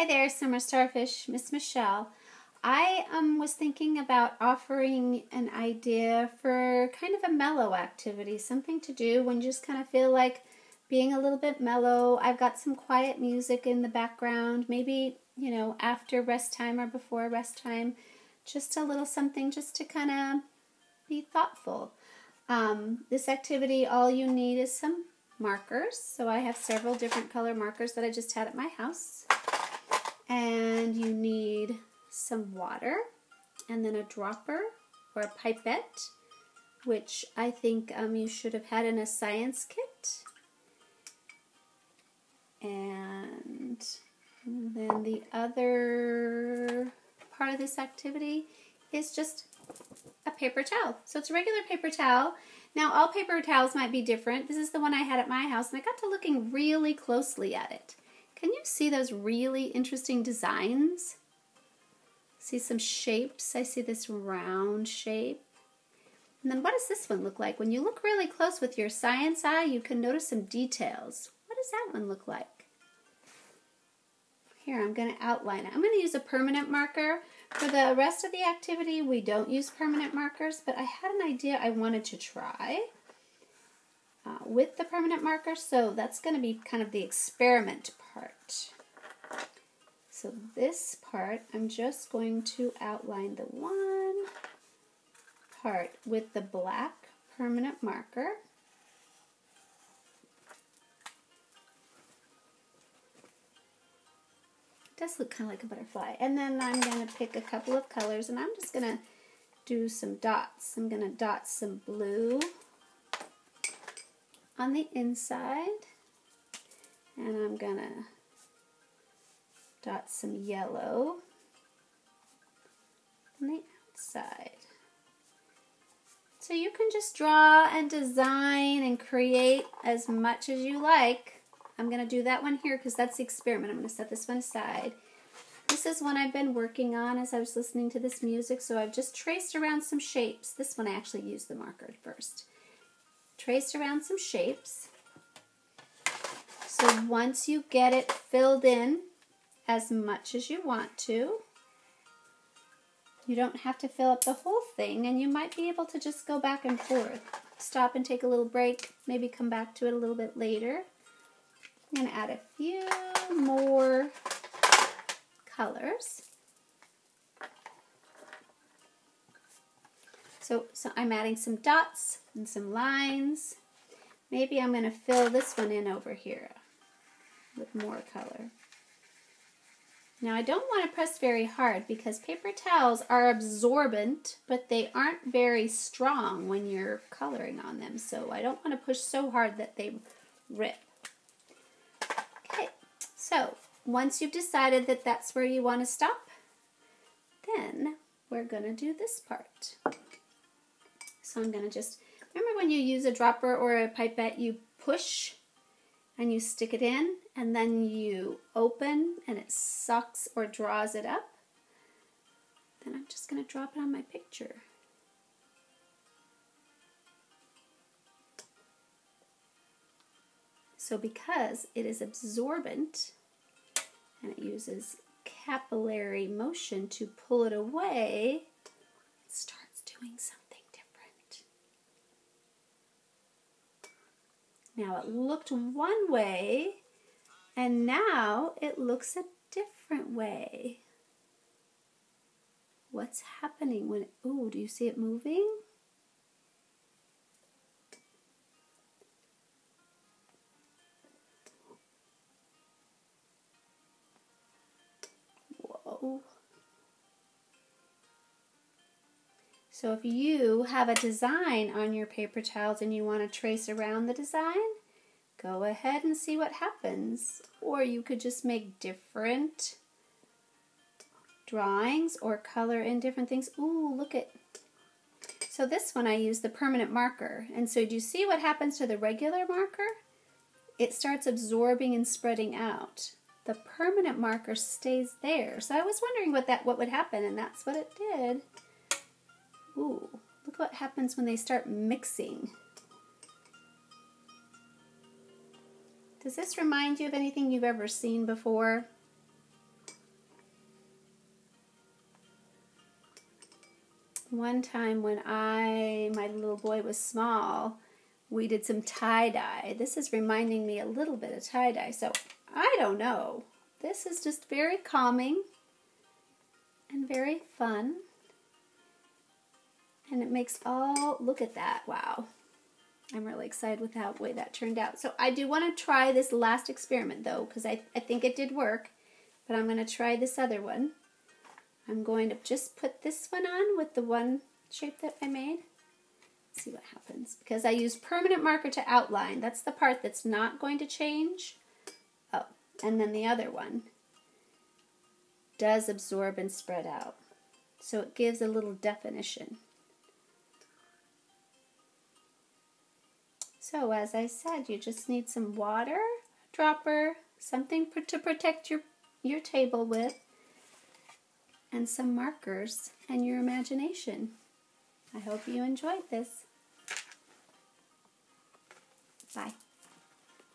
Hi there, Summer Starfish, Miss Michelle. I um, was thinking about offering an idea for kind of a mellow activity, something to do when you just kind of feel like being a little bit mellow. I've got some quiet music in the background, maybe, you know, after rest time or before rest time, just a little something just to kind of be thoughtful. Um, this activity, all you need is some markers. So I have several different color markers that I just had at my house. And you need some water and then a dropper or a pipette, which I think um, you should have had in a science kit. And then the other part of this activity is just a paper towel. So it's a regular paper towel. Now all paper towels might be different. This is the one I had at my house and I got to looking really closely at it. Can you see those really interesting designs? See some shapes. I see this round shape. And then what does this one look like? When you look really close with your science eye, you can notice some details. What does that one look like? Here, I'm going to outline it. I'm going to use a permanent marker. For the rest of the activity, we don't use permanent markers, but I had an idea I wanted to try uh, with the permanent marker, so that's going to be kind of the experiment part. So this part, I'm just going to outline the one part with the black permanent marker. It does look kind of like a butterfly. And then I'm going to pick a couple of colors and I'm just going to do some dots. I'm going to dot some blue on the inside and I'm to dot some yellow on the outside. So you can just draw and design and create as much as you like. I'm going to do that one here because that's the experiment. I'm going to set this one aside. This is one I've been working on as I was listening to this music, so I've just traced around some shapes. This one I actually used the marker first. Traced around some shapes. So once you get it filled in, as much as you want to. You don't have to fill up the whole thing, and you might be able to just go back and forth. Stop and take a little break, maybe come back to it a little bit later. I'm to add a few more colors. So, so I'm adding some dots and some lines. Maybe I'm going to fill this one in over here with more color. Now I don't want to press very hard because paper towels are absorbent, but they aren't very strong when you're coloring on them. So I don't want to push so hard that they rip. Okay, so once you've decided that that's where you want to stop, then we're going to do this part. So I'm going to just, remember when you use a dropper or a pipette, you push and you stick it in and then you open and it sucks or draws it up, then I'm just going to drop it on my picture. So because it is absorbent and it uses capillary motion to pull it away, it starts doing something different. Now it looked one way and now it looks a different way. What's happening when, oh, do you see it moving? Whoa. So if you have a design on your paper towels and you want to trace around the design, go ahead and see what happens. Or you could just make different drawings or color in different things. Ooh, look at. So this one I use the permanent marker. And so do you see what happens to the regular marker? It starts absorbing and spreading out. The permanent marker stays there. So I was wondering what that what would happen and that's what it did. Ooh, look what happens when they start mixing. Does this remind you of anything you've ever seen before? One time when I, my little boy was small, we did some tie-dye. This is reminding me a little bit of tie-dye, so I don't know. This is just very calming and very fun. And it makes all, look at that, wow. I'm really excited with how way that turned out. So I do want to try this last experiment though, because I, I think it did work. But I'm going to try this other one. I'm going to just put this one on with the one shape that I made. See what happens. Because I use permanent marker to outline. That's the part that's not going to change. Oh, and then the other one does absorb and spread out. So it gives a little definition. So as I said, you just need some water, dropper, something to protect your, your table with, and some markers and your imagination. I hope you enjoyed this. Bye.